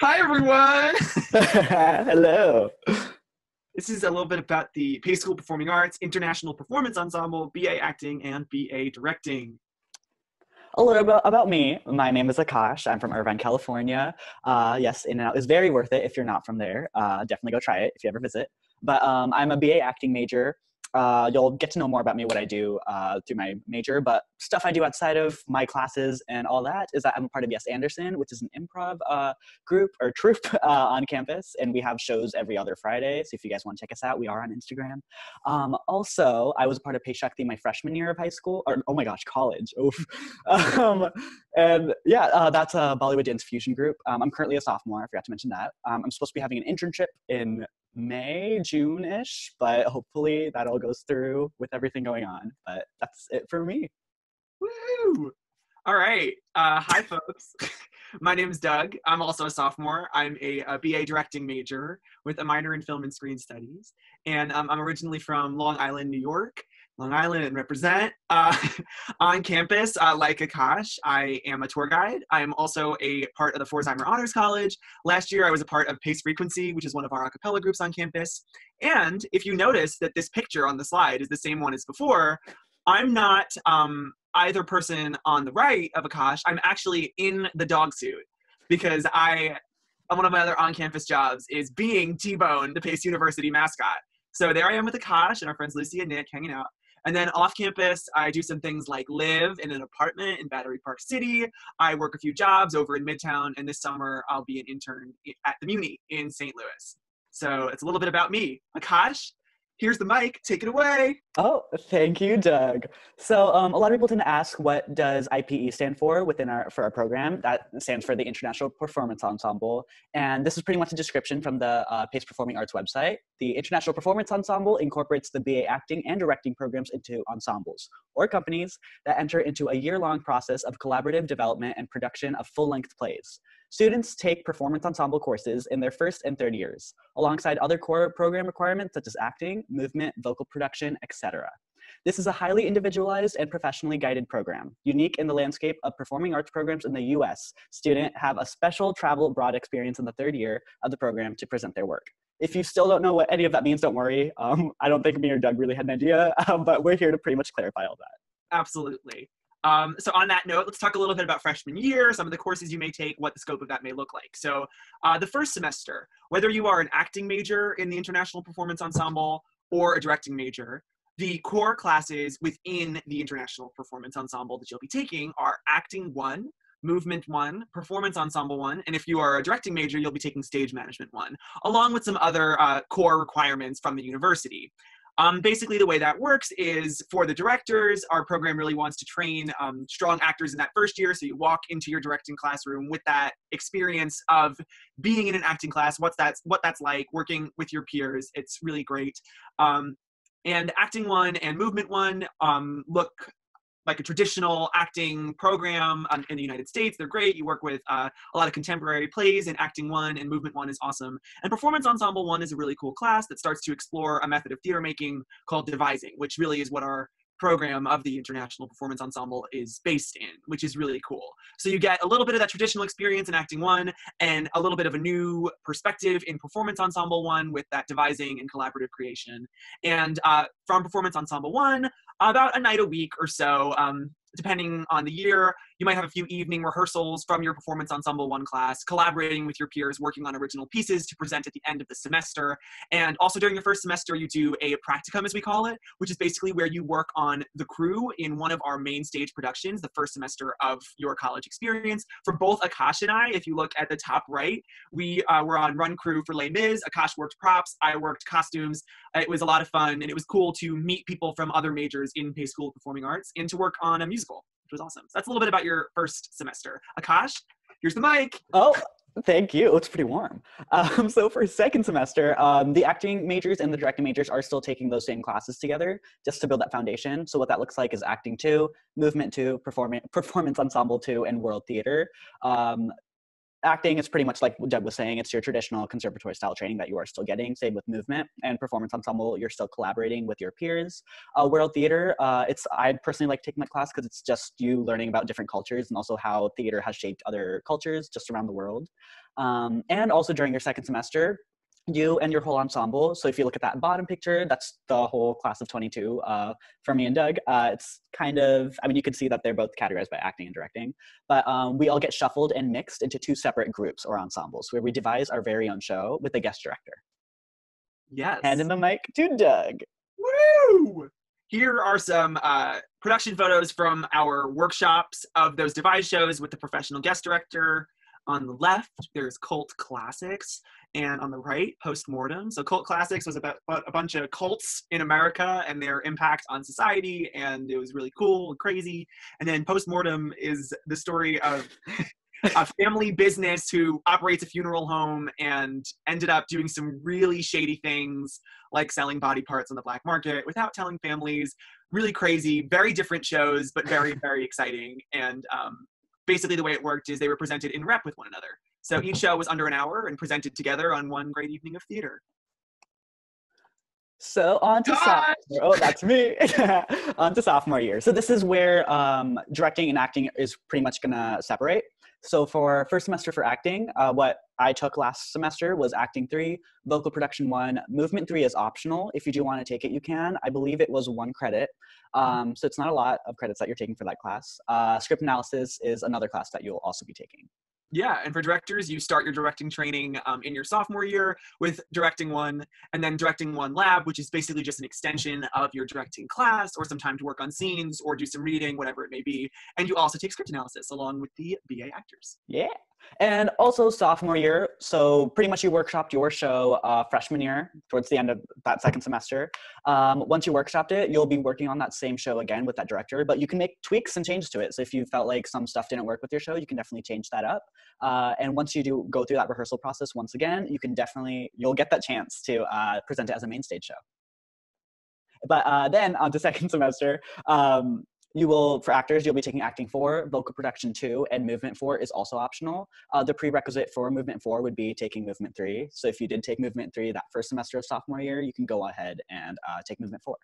Hi, everyone. Hello. This is a little bit about the Pace School Performing Arts International Performance Ensemble, BA Acting, and BA Directing. A little bit about me. My name is Akash. I'm from Irvine, California. Uh, yes, In-N-Out is very worth it if you're not from there. Uh, definitely go try it if you ever visit. But um, I'm a BA acting major. Uh, you'll get to know more about me, what I do uh, through my major, but stuff I do outside of my classes and all that is that I'm a part of Yes Anderson, which is an improv uh, group or troupe uh, on campus, and we have shows every other Friday. So if you guys want to check us out, we are on Instagram. Um, also, I was a part of Pace Shakti my freshman year of high school, or oh my gosh, college. Um, and yeah, uh, that's a Bollywood dance fusion group. Um, I'm currently a sophomore. I forgot to mention that. Um, I'm supposed to be having an internship in May, June ish, but hopefully that all goes through with everything going on. But that's it for me. Woo! All right. Uh, hi, folks. My name is Doug. I'm also a sophomore. I'm a, a, BA directing major with a minor in film and screen studies. And um, I'm originally from Long Island, New York. Long Island and represent. Uh, on campus, uh, like Akash, I am a tour guide. I am also a part of the Pforzheimer Honors College. Last year, I was a part of Pace Frequency, which is one of our a cappella groups on campus. And if you notice that this picture on the slide is the same one as before, I'm not um, either person on the right of Akash. I'm actually in the dog suit because I, one of my other on-campus jobs is being T-Bone, the Pace University mascot. So there I am with Akash and our friends Lucy and Nick hanging out. And then off campus, I do some things like live in an apartment in Battery Park City. I work a few jobs over in Midtown, and this summer I'll be an intern at the Muni in St. Louis. So it's a little bit about me. Akash, here's the mic. Take it away. Oh, thank you, Doug. So um, a lot of people tend to ask, what does IPE stand for within our for our program? That stands for the International Performance Ensemble, and this is pretty much a description from the uh, Pace Performing Arts website. The International Performance Ensemble incorporates the BA acting and directing programs into ensembles or companies that enter into a year-long process of collaborative development and production of full-length plays. Students take performance ensemble courses in their first and third years, alongside other core program requirements such as acting, movement, vocal production, etc. This is a highly individualized and professionally guided program. Unique in the landscape of performing arts programs in the US, students have a special travel abroad experience in the third year of the program to present their work. If you still don't know what any of that means, don't worry. Um, I don't think me or Doug really had an idea, um, but we're here to pretty much clarify all that. Absolutely. Um, so on that note, let's talk a little bit about freshman year, some of the courses you may take, what the scope of that may look like. So uh, the first semester, whether you are an acting major in the International Performance Ensemble or a directing major, the core classes within the International Performance Ensemble that you'll be taking are Acting 1, Movement 1, Performance Ensemble 1, and if you are a directing major, you'll be taking Stage Management 1, along with some other uh, core requirements from the university. Um, basically, the way that works is for the directors, our program really wants to train um, strong actors in that first year. So you walk into your directing classroom with that experience of being in an acting class, what's that, what that's like, working with your peers. It's really great. Um, and acting one and movement one um, look like a traditional acting program um, in the United States. They're great. You work with uh, a lot of contemporary plays, and Acting One and Movement One is awesome. And Performance Ensemble One is a really cool class that starts to explore a method of theater making called devising, which really is what our program of the International Performance Ensemble is based in, which is really cool. So you get a little bit of that traditional experience in Acting One and a little bit of a new perspective in Performance Ensemble One with that devising and collaborative creation. And uh, from Performance Ensemble One, about a night a week or so, um, depending on the year, you might have a few evening rehearsals from your performance ensemble one class, collaborating with your peers, working on original pieces to present at the end of the semester. And also during your first semester, you do a practicum, as we call it, which is basically where you work on the crew in one of our main stage productions, the first semester of your college experience. For both Akash and I, if you look at the top right, we uh, were on run crew for Les Mis. Akash worked props, I worked costumes. It was a lot of fun, and it was cool to meet people from other majors in Pace School of Performing Arts and to work on a musical which was awesome. So that's a little bit about your first semester. Akash, here's the mic. Oh, Thank you. It's pretty warm. Um, so for second semester, um, the acting majors and the directing majors are still taking those same classes together just to build that foundation. So what that looks like is acting two, movement two, performance performance ensemble two, and world theater. Um, acting is pretty much like Doug was saying, it's your traditional conservatory style training that you are still getting. Same with movement and performance ensemble, you're still collaborating with your peers. Uh, World Theater, uh, it's I personally like taking that class because it's just you learning about different cultures and also how theater has shaped other cultures just around the world. Um, and also during your second semester, you and your whole ensemble. So if you look at that bottom picture, that's the whole class of 22 uh, for me and Doug. Uh, it's kind of, I mean, you can see that they're both categorized by acting and directing, but um, we all get shuffled and mixed into two separate groups or ensembles where we devise our very own show with a guest director. Yes. Hand in the mic to Doug. Woo! Here are some uh, production photos from our workshops of those devised shows with the professional guest director. On the left, there's cult classics, and on the right, postmortem. So, cult classics was about a bunch of cults in America and their impact on society, and it was really cool and crazy. And then postmortem is the story of a family business who operates a funeral home and ended up doing some really shady things like selling body parts on the black market without telling families really crazy very different shows but very very exciting and um, basically the way it worked is they were presented in rep with one another. So each show was under an hour and presented together on one great evening of theater. So on to sophomore. Oh, that's me. on to sophomore year. So this is where um, directing and acting is pretty much gonna separate. So for first semester for acting, uh, what I took last semester was acting three, vocal production one, movement three is optional. If you do want to take it, you can. I believe it was one credit. Um, so it's not a lot of credits that you're taking for that class. Uh, script analysis is another class that you'll also be taking. Yeah, and for directors, you start your directing training um, in your sophomore year with directing one, and then directing one lab, which is basically just an extension of your directing class, or some time to work on scenes, or do some reading, whatever it may be. And you also take script analysis along with the BA actors. Yeah. And also sophomore year, so pretty much you workshopped your show uh, freshman year towards the end of that second semester. Um, once you workshopped it, you'll be working on that same show again with that director, but you can make tweaks and changes to it. So if you felt like some stuff didn't work with your show, you can definitely change that up. Uh, and once you do go through that rehearsal process once again, you can definitely, you'll get that chance to uh, present it as a main stage show. But uh, then on to second semester, um, you will, for actors, you'll be taking acting four, vocal production two, and movement four is also optional. Uh, the prerequisite for movement four would be taking movement three. So if you did take movement three that first semester of sophomore year, you can go ahead and uh, take movement four.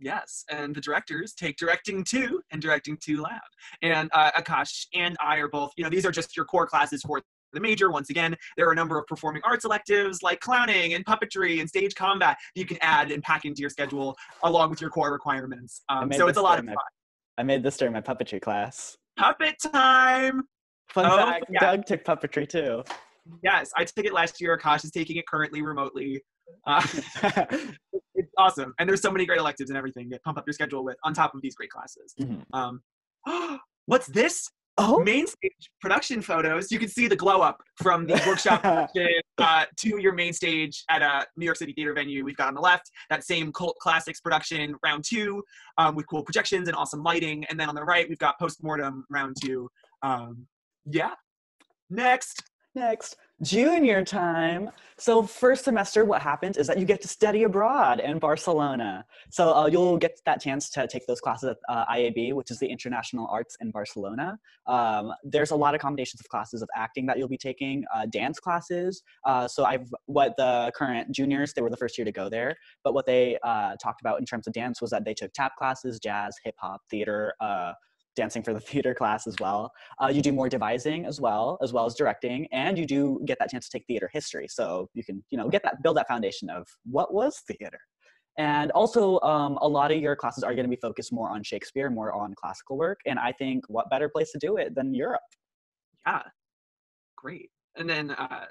Yes, and the directors take directing two and directing two lab. And uh, Akash and I are both, you know, these are just your core classes for the major. Once again, there are a number of performing arts electives like clowning and puppetry and stage combat that you can add and pack into your schedule along with your core requirements. Um, so it's a lot of fun. I made this during my puppetry class. Puppet time! Fun oh, fact, yeah. Doug took puppetry too. Yes, I took it last year. Akash is taking it currently remotely. Uh, it's awesome. And there's so many great electives and everything that pump up your schedule with on top of these great classes. Mm-hmm. Um, what's this? Oh. main stage production photos, you can see the glow up from the workshop uh, to your main stage at a New York City theater venue. We've got on the left that same cult classics production round two um, with cool projections and awesome lighting, and then on the right we've got postmortem round two. Um, yeah. Next. Next junior time. So first semester, what happens is that you get to study abroad in Barcelona. So uh, you'll get that chance to take those classes at uh, IAB, which is the International Arts in Barcelona. Um, there's a lot of combinations of classes of acting that you'll be taking, uh, dance classes. Uh, so I've what the current juniors, they were the first year to go there, but what they uh, talked about in terms of dance was that they took tap classes, jazz, hip hop, theater, uh, dancing for the theater class as well. Uh, you do more devising as well, as well as directing, and you do get that chance to take theater history. So you can, you know, get that, build that foundation of what was theater. And also, um, a lot of your classes are going to be focused more on Shakespeare, more on classical work. And I think what better place to do it than Europe? Yeah, great. And then uh,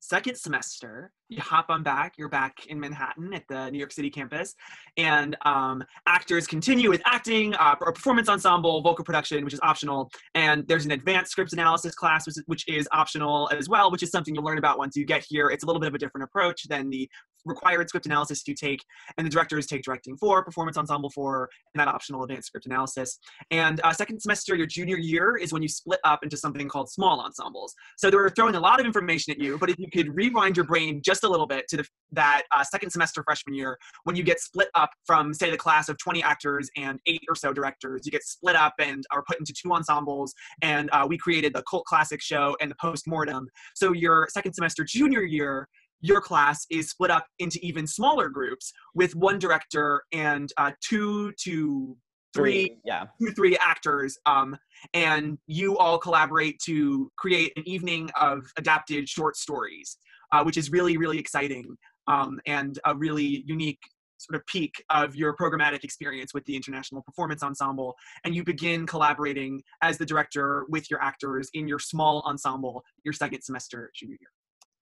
second semester, you hop on back. You're back in Manhattan at the New York City campus, and um, actors continue with acting, uh, a performance ensemble, vocal production, which is optional, and there's an advanced script analysis class, which is, which is optional as well, which is something you'll learn about once you get here. It's a little bit of a different approach than the required script analysis you take, and the directors take directing for, performance ensemble for, and that optional advanced script analysis. And uh, second semester, your junior year, is when you split up into something called small ensembles. So they're throwing a lot of information at you, but if you could rewind your brain just just a little bit to the, that uh, second semester freshman year when you get split up from, say, the class of 20 actors and eight or so directors. You get split up and are put into two ensembles, and uh, we created the cult classic show and the postmortem. So your second semester junior year, your class is split up into even smaller groups with one director and uh, two to three, yeah. two three actors um, and you all collaborate to create an evening of adapted short stories uh, which is really really exciting um, and a really unique sort of peak of your programmatic experience with the international performance ensemble. And you begin collaborating as the director with your actors in your small ensemble your second semester junior year.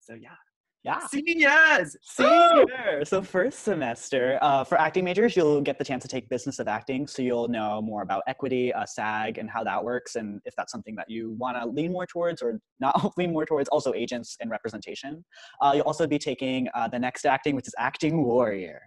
So yeah Yeah. seniors Senior. So first semester, uh, for acting majors, you'll get the chance to take business of acting. So you'll know more about equity, uh, SAG, and how that works, and if that's something that you want to lean more towards or not lean more towards. Also, agents and representation. Uh, you'll also be taking uh, the next acting, which is acting warrior.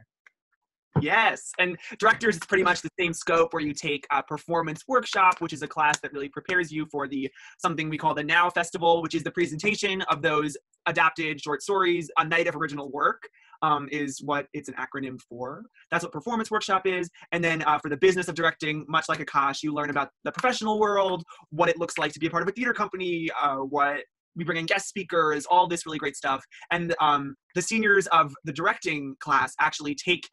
Yes, and directors, it's pretty much the same scope where you take a performance workshop, which is a class that really prepares you for the something we call the Now Festival, which is the presentation of those adapted short stories. A night of original work um, is what it's an acronym for. That's what performance workshop is. And then uh, for the business of directing, much like Akash, you learn about the professional world, what it looks like to be a part of a theater company, uh, what we bring in guest speakers, all this really great stuff. And um, the seniors of the directing class actually take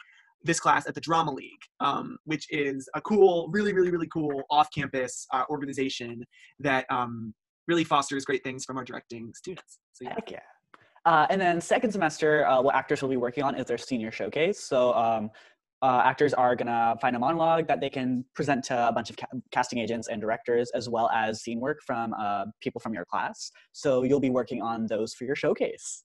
this class at the Drama League, um, which is a cool, really, really, really cool off-campus uh, organization that um, really fosters great things from our directing students. So yeah. Heck yeah. Uh, and then second semester, uh, what actors will be working on is their senior showcase. So um, uh, actors are gonna find a monologue that they can present to a bunch of ca- casting agents and directors, as well as scene work from uh, people from your class. So you'll be working on those for your showcase.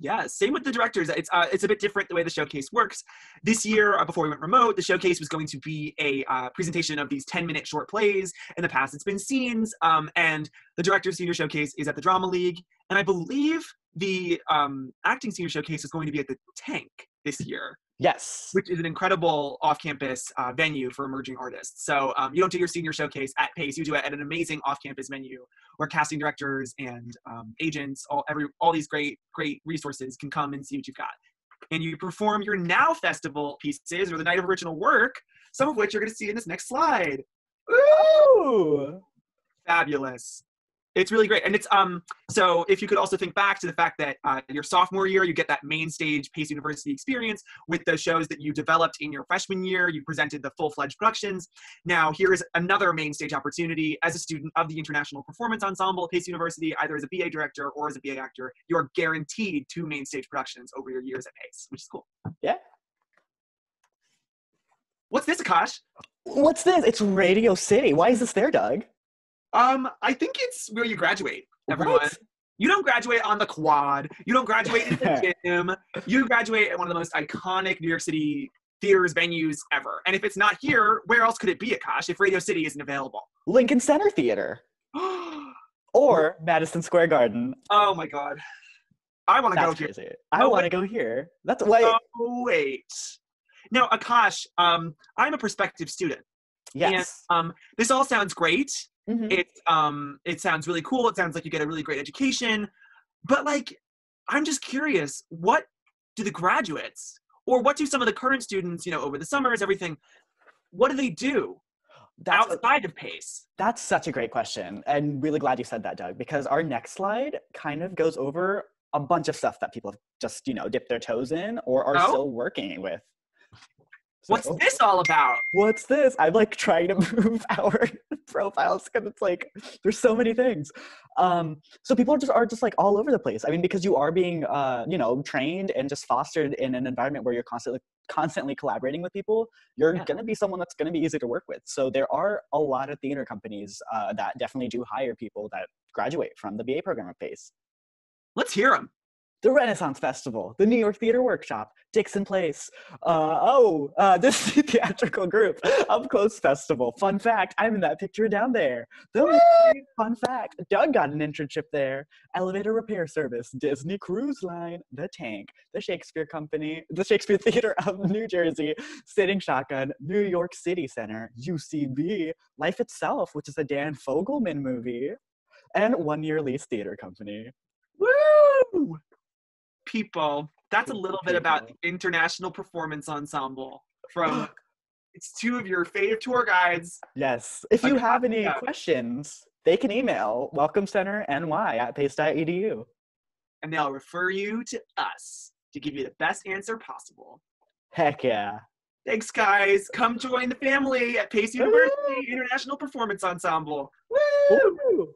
Yeah, same with the directors. It's uh, it's a bit different the way the showcase works. This year, uh, before we went remote, the showcase was going to be a uh, presentation of these 10 minute short plays. In the past, it's been scenes. Um, and the director's senior showcase is at the Drama League. And I believe the um, acting senior showcase is going to be at the Tank this year, Yes. which is an incredible off campus uh, venue for emerging artists. So um, you don't do your senior showcase at Pace, you do it at an amazing off campus venue where casting directors and um, agents, all, every, all these great, great resources can come and see what you've got. And you perform your Now Festival pieces or the Night of Original Work, some of which you're going to see in this next slide. Ooh. Fabulous. It's really great. And it's um so if you could also think back to the fact that uh, your sophomore year you get that main stage Pace University experience with the shows that you developed in your freshman year, you presented the full-fledged productions. Now here is another main stage opportunity as a student of the International Performance Ensemble at Pace University, either as a BA director or as a BA actor, you're guaranteed two main stage productions over your years at Pace, which is cool. Yeah. What's this, Akash? What's this? It's Radio City. Why is this there, Doug? Um, I think it's where you graduate, everyone. What? You don't graduate on the quad. You don't graduate in the gym. You graduate at one of the most iconic New York City theaters venues ever. And if it's not here, where else could it be, Akash, if Radio City isn't available? Lincoln Center Theater or Madison Square Garden. oh my god. I want to go That's here. crazy. I Oh, want to go here. That's why. Oh wait. Now, Akash, um, I'm a prospective student. yes. And, um, this all sounds great. Mhm. it um it sounds really cool it sounds like you get a really great education but like i'm just curious what do the graduates or what do some of the current students you know over the summers everything what do they do That's, outside of pace that's such a great question. And really glad you said that, Doug, because our next slide kind of goes over a bunch of stuff that people have just, you know, dipped their toes in or are Oh? still working with. What's So- this all about what's this? I'm like trying to move our profiles because it's like there's so many things. Um, so people are just are just like all over the place. I mean, because you are being uh, you know trained and just fostered in an environment where you're constantly constantly collaborating with people. You're Yeah. gonna be someone that's gonna be easy to work with. So there are a lot of theater companies uh, that definitely do hire people that graduate from the BA program at Pace. let's hear them The Renaissance Festival, the New York Theater Workshop, Dixon Place. Uh, oh, uh, this theatrical group, Up Close Festival. Fun fact, I'm in that picture down there. The fun fact, Doug got an internship there. Elevator Repair Service, Disney Cruise Line, The Tank, the Shakespeare Company, the Shakespeare Theater of New Jersey, Sitting Shotgun, New York City Center, UCB, Life Itself, which is a Dan Fogelman movie, and One Year Lease Theater Company. Woo! People, that's a little bit about the. International Performance Ensemble from it's two of your fave tour guides. Yes. If you have any yeah. questions, they can email welcome center ny at pace.edu. and they'll refer you to us to give you the best answer possible. Heck yeah. Thanks, guys. Come join the family at Pace University International Performance Ensemble. Woo! Woo!